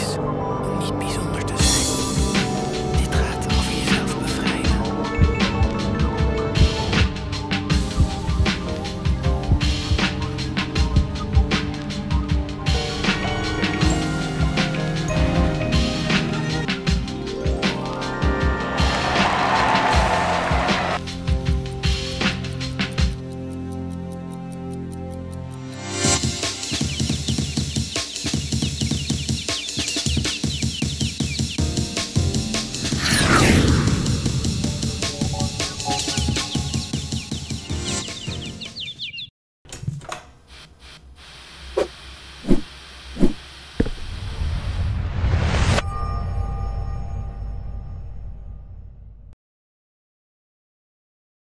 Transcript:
Nipis. Nipiso.